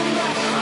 Bye.